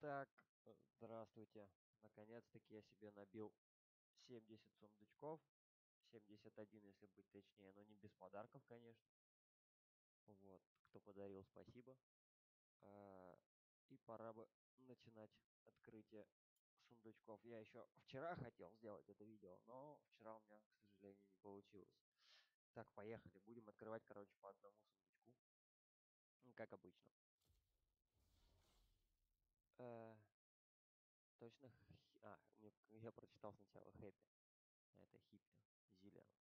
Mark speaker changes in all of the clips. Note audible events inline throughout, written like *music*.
Speaker 1: Так, э, здравствуйте. Наконец-таки я себе набил 70 сундучков. 71, если быть точнее, но не без подарков, конечно. Вот, кто подарил, спасибо. А, и пора бы начинать открытие сундучков. Я еще вчера хотел сделать это видео, но вчера у меня, к сожалению, не получилось. Так, поехали. Будем открывать, короче, по одному сундучку. Как обычно. Э, точно... А, я прочитал сначала хэппи. А Это хиппи. Зелено.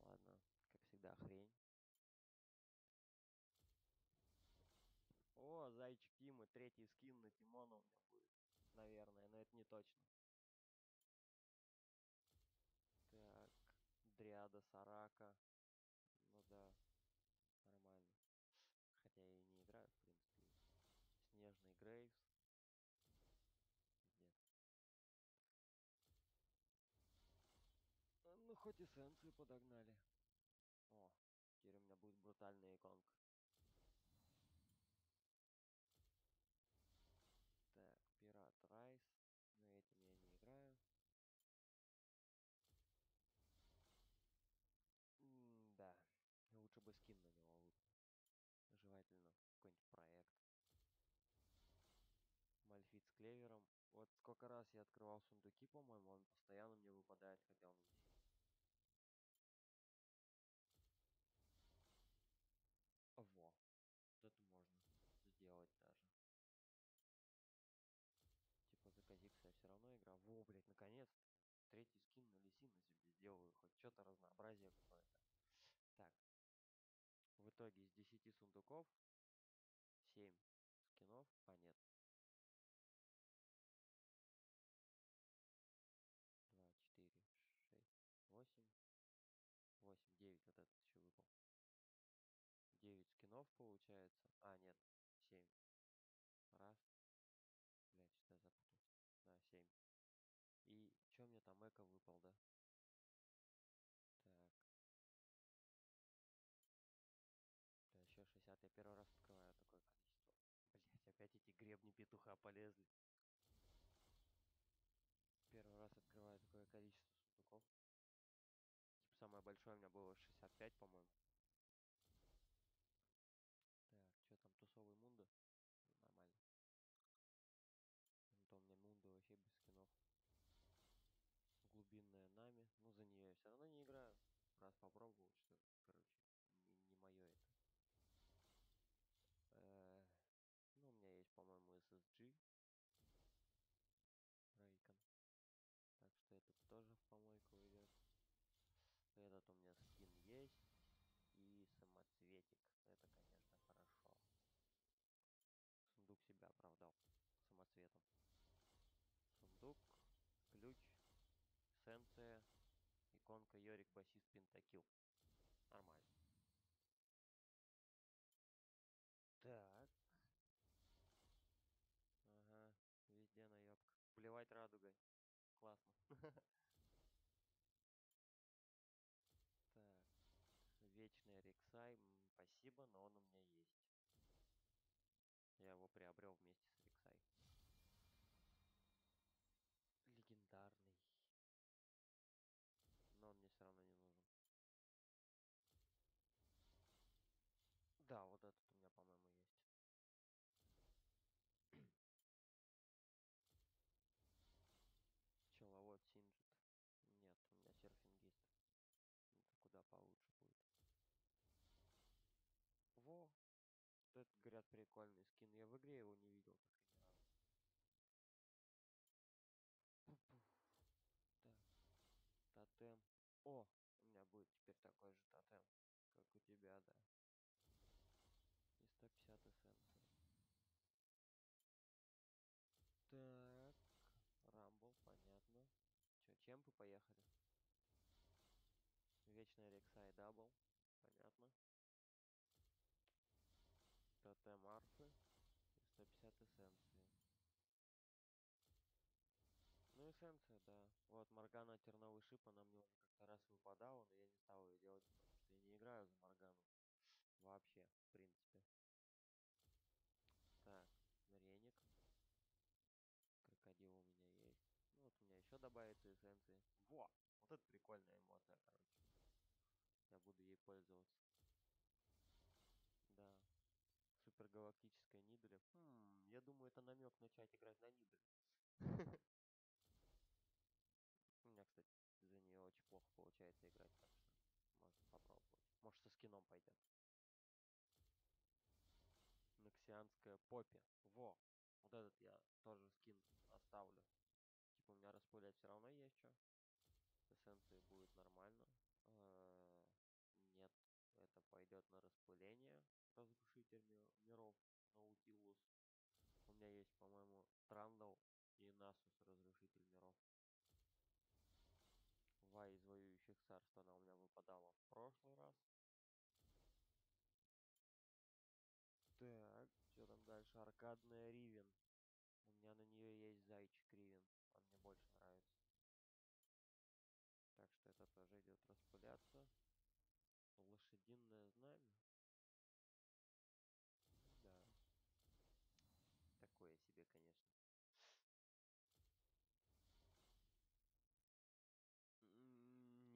Speaker 1: Ладно, как всегда, хрень. О, зайчик Тима, третий скин на Тимона у меня будет. Наверное, но это не точно. Так, Дриада Сарака. Ну да, нормально. Хотя я и не играю, в принципе. Снежный Грейвс. Пиздец. А, Ну, хоть эссенцию подогнали. О, теперь у меня будет брутальная иконка. Так, Пират Райс. На этим я не играю. М, Да, лучше бы скин на него. Желательно какой-нибудь проект. Мальфит с клевером. Вот сколько раз я открывал сундуки, по-моему, он постоянно мне выпадает, хотя он у меня есть. Во. Вот это можно сделать даже. Типа за Казикса я все равно играл. Во, блядь, наконец Третий скин на Лисина себе сделаю. Хоть что-то разнообразие какое-то. Так. В итоге из 10 сундуков 7 скинов. А, нет. 2, 4, 6, 8. 8, 9 вот этот еще выпал. 9 скинов получается. А, нет, 7. Раз. Блять, что я запутался. Да, 7. И что мне там эко выпал, да? Так. Да, еще 60. Я первый раз открываю такое количество. Блять, опять эти гребни полезли. Первый раз открываю такое количество сундуков. Типа самое большое у меня было 65, по-моему. Так, что там, тусовый мунда? Нормально. Ну, у меня мунда вообще без скинов. Глубинная нами. Ну, за нее я все равно не играю. Раз попробовал, что, короче, не, не мое это. Э, ну, у меня есть, по-моему, SSG. Рейкон. Так что этот тоже в помойку уйдет. У меня скин есть. И самоцветик. Это, конечно, хорошо. Сундук себя оправдал самоцветом. Сундук, ключ, эссенция, иконка Йорик, басист, пентакил. Нормально. Так. Ага, везде наебка. Плевать радугой. Классно. *laughs* Так. Вечный Рексай. м, Спасибо, но он у меня есть. Я его приобрел вместе с Рексай. Легендарный. Но он мне все равно не нужен. Да, вот этот у меня, по-моему, есть. Пчеловод Синджит. Нет, у меня серфингист. Это куда получше будет. Во! Вот этот, говорят, прикольный скин. Я в игре его не видел так ни разу. Тотем. О! У меня будет теперь такой же тотем, как у тебя, да. И 150 эссенций. Так. Рамбл, понятно. Че, чемпы поехали? Вечная Рекса и дабл. Понятно. 20 марта и 150 эссенции. Ну, эссенция, да. Вот, Моргана Терновый Шип, она мне уже как-то раз выпадала, но я не стал ее делать, потому что я не играю за Моргану. Вообще, в принципе. Так, Реник. Крокодил у меня есть. Ну, вот у меня еще добавится эссенции. Во! Вот это прикольная эмоция, короче. Я буду ей пользоваться. Супергалактическая Нидали. Хм, я думаю, это намек начать играть на Нидали. *laughs* У меня, кстати, за нее очень плохо получается играть, так что можно попробовать. Может, со скином пойдет. Нексианская Поппи. Во! Вот этот я тоже скин оставлю. Типа у меня распылять все равно есть что. Эссенции будет нормально. Э, нет, это пойдет на распыление. Разрушитель миров. Наутилус. У меня есть, по-моему, Трандал и Насус, Разрушитель миров. Ва из воюющих царств она у меня выпадала в прошлый раз. Так, что там дальше? Аркадная Ривен. У меня на нее есть зайчик Ривен. Он мне больше нравится. Так что это тоже идет распыляться. Лошадиное знамя. Да. Такое себе, конечно.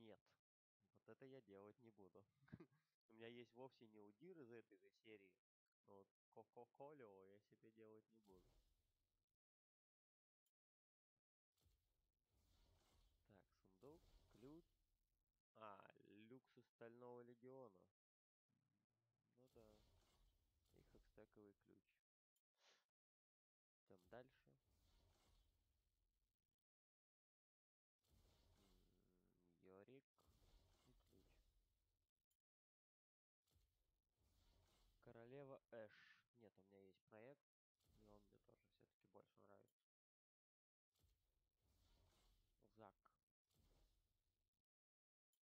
Speaker 1: Нет. Вот это я делать не буду. *laughs* У меня есть вовсе не удир из этой же серии. Но вот Коко-Колио я себе делать не буду. Так, сундук, ключ. А, люкс из Стального Легиона. Ну да. И хэкстековый ключ. Там дальше. Йорик и ключ. Королева Эш. Нет, у меня есть проект, и он мне тоже все-таки больше нравится. Зак.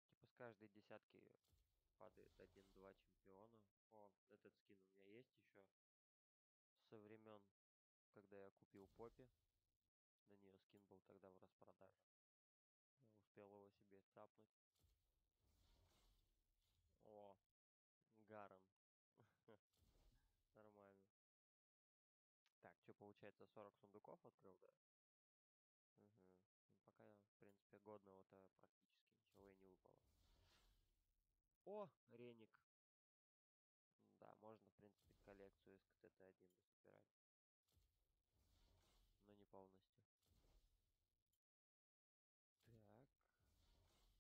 Speaker 1: Типа с каждой десятки падает один-два чемпиона. О, этот скин у меня есть еще со времен, когда я купил Поппи. На нее скин был тогда в распродаже. Успел его себе цапнуть. О, Гаран. *laughs* Нормально. Так, что получается, 40 сундуков открыл, да? Угу. Пока, в принципе, годного-то ничего и не выпало. О, Реник. Да, можно, в принципе, коллекцию из КТТ-1 собирать. Но не полностью. Так.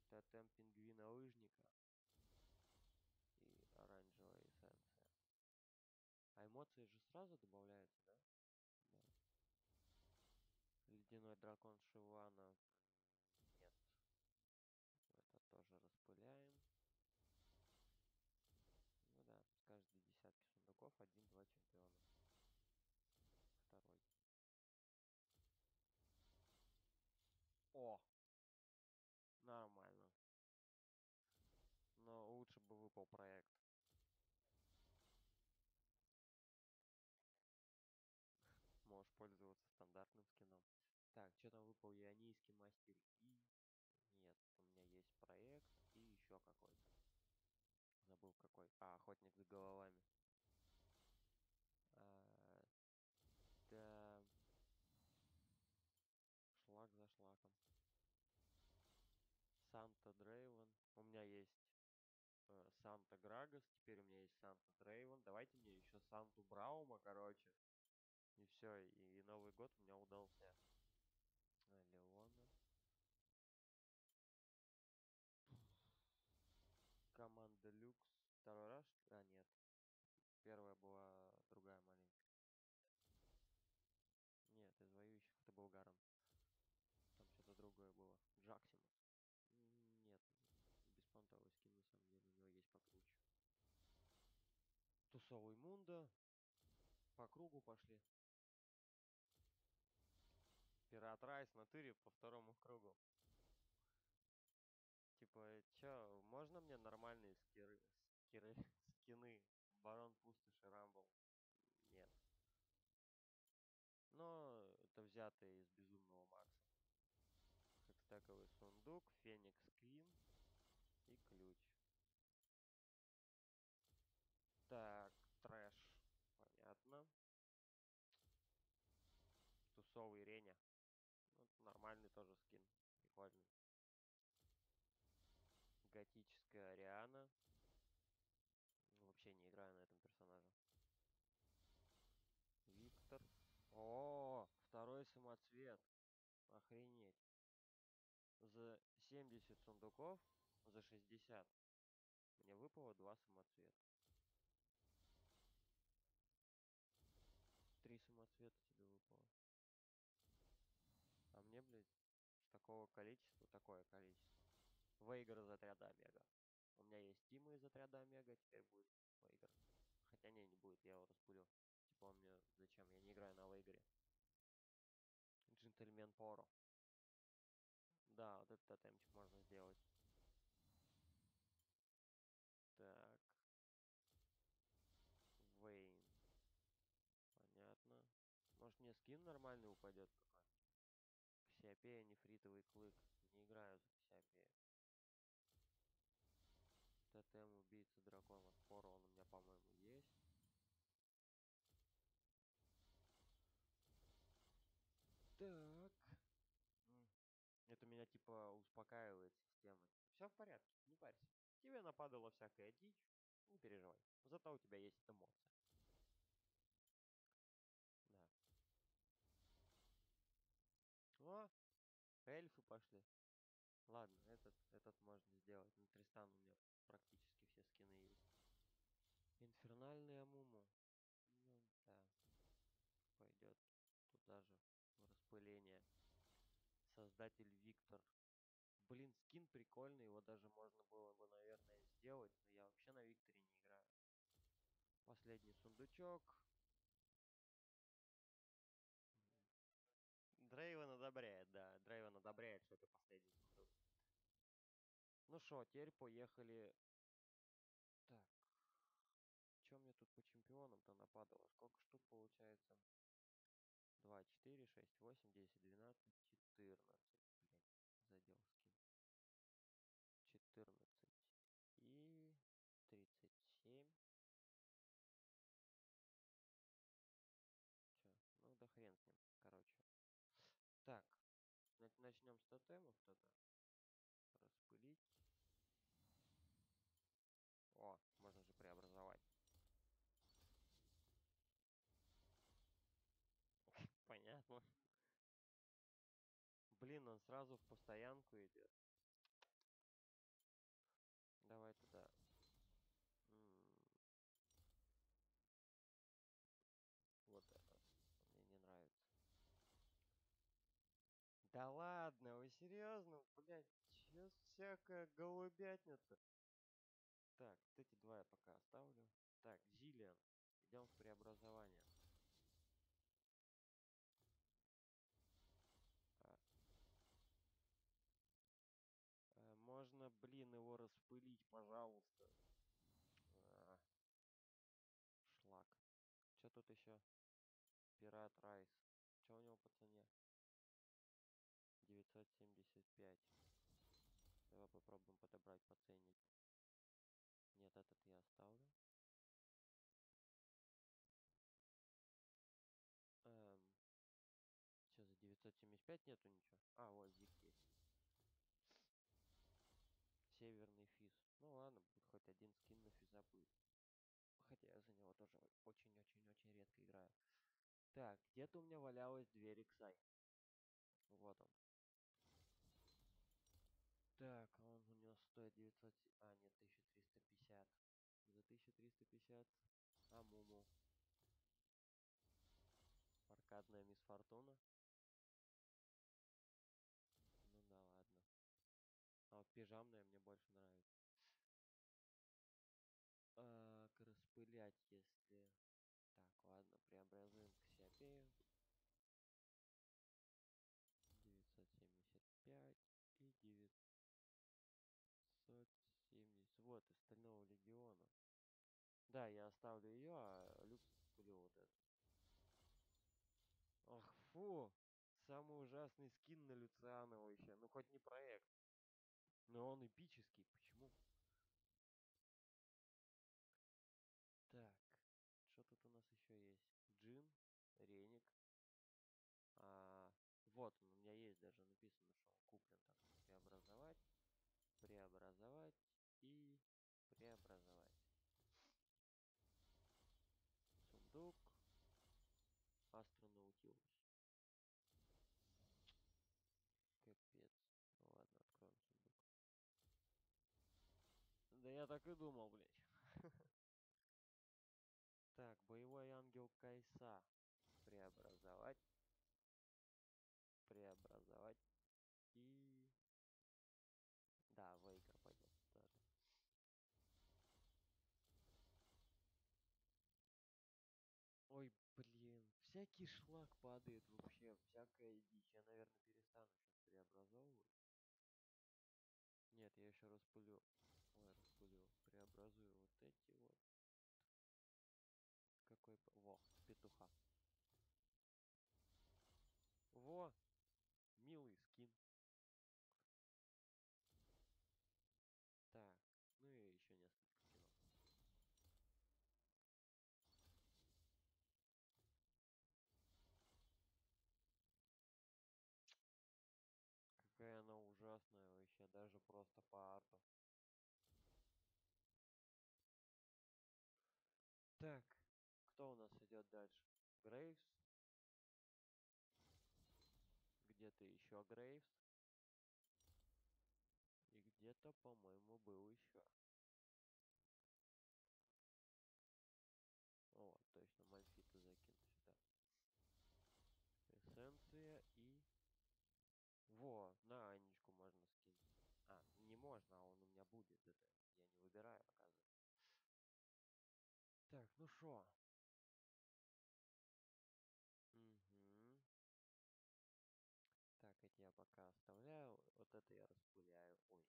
Speaker 1: Тотем пингвина-лыжника. И оранжевая эссенция. А эмоции же сразу добавляются, да? Да. Ледяной дракон Шивана. Нет. Это тоже распыляем. Ну да, с каждой десятки сундуков один-два чемпиона. Второй. О! Нормально. Но лучше бы выпал проект. Можешь пользоваться стандартным скином. Так, что там выпал ионийский мастер И? Нет, у меня есть проект и еще какой-то. Забыл какой. А, охотник за головами. А, да. Шлак за шлаком. Санта Дрейвен. У меня есть Санта Грагас. Теперь у меня есть Санта Дрейвен. Давайте мне еще Санту Браума, короче. И все. И, и Новый год у меня удался. А, Леона. Команда Люкс. Второй раз? А, нет. Первая была другая маленькая. Нет, из воюющих это был Гаран. Там что-то другое было. Джаксимус. Нет, беспонтовый скин на самом деле. У него есть покруче. Тусовый Мунда. По кругу пошли. Пират Райс на тыре по второму кругу. Типа, чё, можно мне нормальные скиры, скиры, *laughs* скины? Барон Пустоши Рамбл? Нет. Но это взятое из Безумного Макса. Хэкстековый сундук, Феникс Квин и ключ. Так, трэш. Понятно. Тусовый Реня. Ну, нормальный тоже скин. Эпическая Ариана. Ну, Вообще не играю на этом персонаже. Виктор. О, второй самоцвет. Охренеть. За 70 сундуков, за 60, мне выпало два самоцвета. Три самоцвета тебе выпало. А мне, блядь, с такого количества, такое количество. Вейгар из отряда Омега. У меня есть Тима из отряда Омега, теперь будет Вейгар. Хотя не, не будет, я его распылю. Типа он мне зачем? Я не играю на Вейгаре. Джентльмен Поро. Да, вот этот тотемчик можно сделать. Так. Вейн. Понятно. Может мне скин нормальный упадет какой-нибудь? Ксиопея, нефритовый клык. Не играю за Ксиопею. Тотем убийца дракона спора, он у меня, по-моему, есть. Так. М. Это меня типа успокаивает система. Все в порядке, не парься. Тебе нападала всякая дичь, не переживай. Зато у тебя есть эмоции. Да. О, эльфы пошли. Ладно, этот, этот можно сделать. На Тристан у меня практически все скины есть. Инфернальный Амуму. Ну, да. Пойдет туда же. В распыление. Создатель Виктор. Блин, скин прикольный. Его даже можно было бы, наверное, сделать. Но я вообще на Викторе не играю. Последний сундучок. Дрейвен одобряет, да. Дрейвен одобряет, что это последний сундук. Ну что, теперь поехали. Так. Чем мне тут по чемпионам-то нападало? Сколько штук получается? 2, 4, 6, 8, 10, 12, 14. Тотемов тогда. Распылить. О, можно же преобразовать. *laughs* Понятно. Блин, он сразу в постоянку идет. Давай туда. Вот это. Мне не нравится. Да ладно, вы серьезно? Блять, чё всякая голубятня-то? Так, вот эти два я пока оставлю. Так, Зилиан. Идем в преобразование. А, можно, блин, его распылить, пожалуйста. А. Шлак. Что тут еще? Пират Райс. Что у него по цене? 975. Давай попробуем подобрать по ценнику. Нет, этот я оставлю. Эм, что за 975 нету ничего? А, вот зик есть. Северный физ. Ну ладно, будет хоть один скин на физа будет. Хотя я за него тоже очень-очень-очень редко играю. Так, где-то у меня валялась дверь Иксай. Вот он. Так, он у него стоит 900... А, нет, 1350. За 1350. А Муму. Аркадная мисс Фортуна. Ну да, ладно. А вот пижамная мне больше нравится. А, распылять, если... Так, ладно, преобразуем к Ксиопею. 975 и 970. Вот, из Стального Легиона. Да, я оставлю ее, а люкс куплю вот эту. Ах, фу! Самый ужасный скин на Люциана вообще. Ну, хоть не проект. Но он эпический. Почему? Так. Что тут у нас еще есть? Джин, Реник. А, вот у меня есть даже написано, что он куплен так. Преобразовать. Преобразовать. и преобразовать. Сундук. Астронаутилус. Капец. Ну ладно, откроем сундук. Да я так и думал, блядь. *laughs* Так, боевой ангел Кайса. Преобразовать. Преобразовать. И... Да, Вейкер пойдет даже. Ой, блин, всякий шлак падает вообще, всякая дичь. Я, наверное, перестану сейчас преобразовывать. Нет, я еще распылю. Ой, Преобразую вот эти вот. Какой... Во, петуха. Во! Милый скин. Так, ну и еще несколько скинов. Какая она ужасная вообще, даже просто по арту. Идет дальше? Грейвс. Где-то еще Грейвс. И где-то, по-моему, был еще. О, точно, Мальфита закину сюда. Эссенция и... Во, на Анечку можно скинуть. А, не можно, а он у меня будет. Это я не выбираю, оказывается. Так, ну шо? Пока оставляю. Вот это я распыляю. Ой,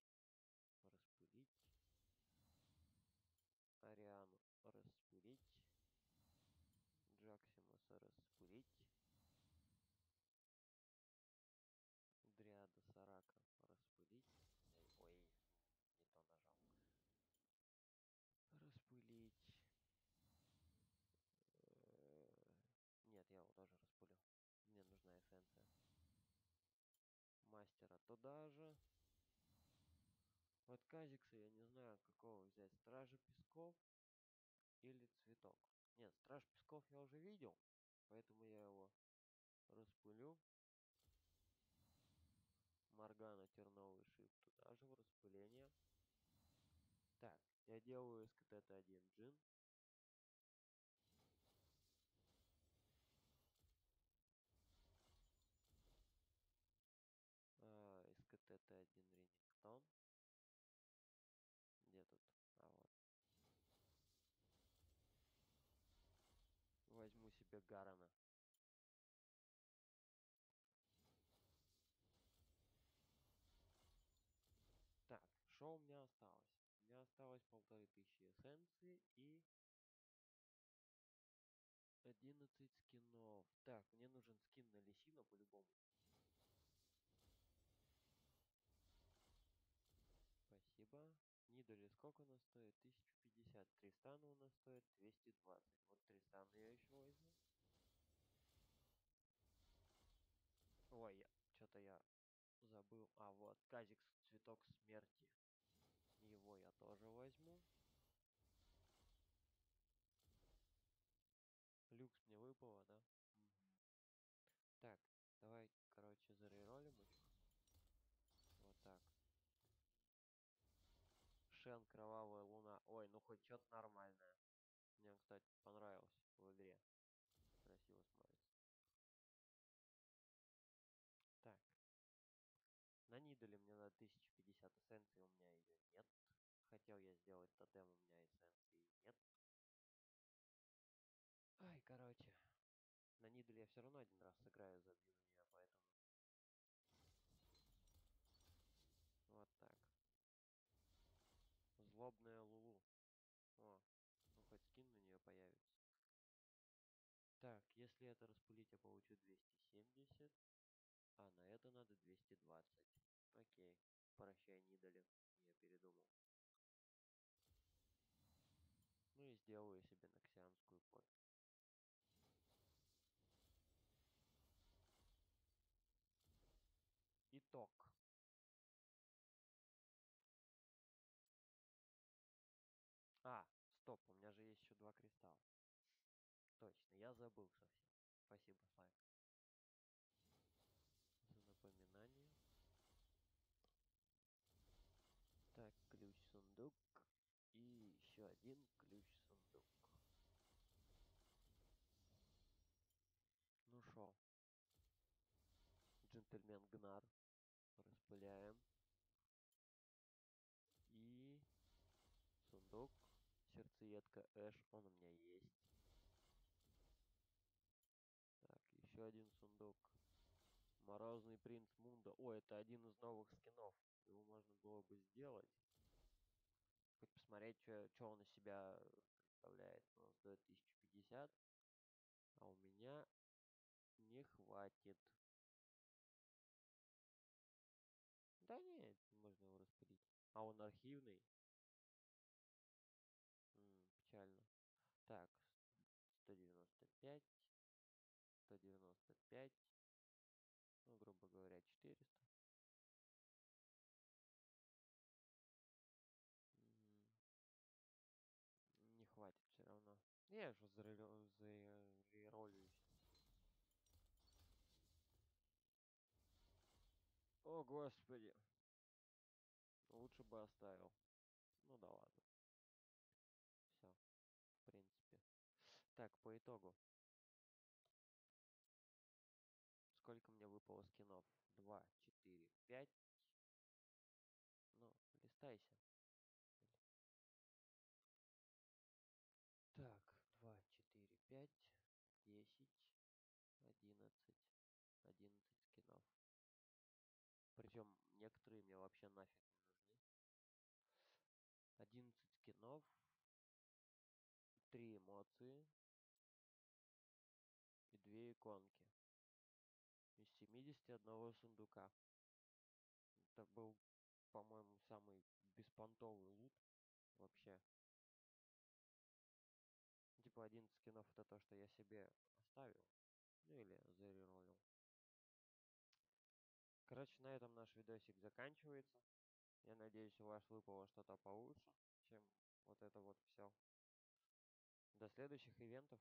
Speaker 1: распылить. Ариану распылить. Джаксимуса распылить. Дриада Сарака распылить. Ой, не то нажал. Распылить. Э, нет, я его тоже распылю. Мне нужна эссенция. Же. Вот Казикса я не знаю, какого взять. Стража Песков или Цветок. Нет, Страж Песков я уже видел. Поэтому я его распылю. Моргана терновый шип туда же в распыление. Так, я делаю СКТ-1 джин. А, СКТ-1 Ринингтон. Где тут? А вот. Возьму себе Гарана. Так, у меня осталось? У меня осталось полторы тысячи эссенции и 11 скинов. Так, мне нужен скин на Лисина по-любому. Спасибо. Нидали сколько у нас стоит? 1050. Тристана у нас стоит 220. Вот Тристана я еще возьму. Ой, что-то я забыл. А, вот, Казикс, цветок смерти. Тоже возьму. Люкс мне выпало, да? Угу. Так, давай, короче, зареролим еще. Вот так. Шен, Кровавая Луна. Ой, ну хоть что-то нормальное. Мне, кстати, понравилось в игре. Красиво смотрится. Так. На Нидале мне надо 1050 эссенций, у меня ее нет. Хотел я сделать тотем, у меня эссенции нет. Ай, короче. На Нидале я все равно один раз сыграю, забью на нее, поэтому... Вот так. Злобная Лулу. О, ну хоть скин на нее появится. Так, если это распылить, я получу 270. А, на это надо 220. Окей. Прощай, Нидали. Я передумал. делаю себе ноксианскую плоть. Итог. А, стоп, у меня же есть еще два кристалла. Точно, я забыл совсем. Спасибо, Слайм. За напоминание. Так, ключ, сундук. И еще один джентльмен Гнар. Распыляем. И сундук. Сердцеедка Эш, он у меня есть. Так, еще один сундук. Морозный принц Мунда. О, это один из новых скинов. Его можно было бы сделать. Хоть посмотреть, что он из себя представляет. Он стоит 1050. А у меня не хватит. Да нет, можно его распылить. А он архивный. М -м, печально. Так, 195. 195. Ну, грубо говоря, 400. Не хватит все равно. Я же зареролю сейчас. О, господи. Лучше бы оставил. Ну да ладно. Все. В принципе. Так, по итогу. Сколько мне выпало скинов? 2, 4, 5. Ну, листайся. Так, 2, 4, 5, 10, 11. 11 скинов. Причем некоторые мне вообще нафиг не нужны. 11 скинов. 3 эмоции. И 2 иконки. Из 71 сундука. Это был, по-моему, самый беспонтовый лут вообще. Типа 11 скинов это то, что я себе оставил. Ну или зареролил. Короче, на этом наш видосик заканчивается. Я надеюсь, у вас выпало что-то получше, чем вот это вот все. До следующих ивентов.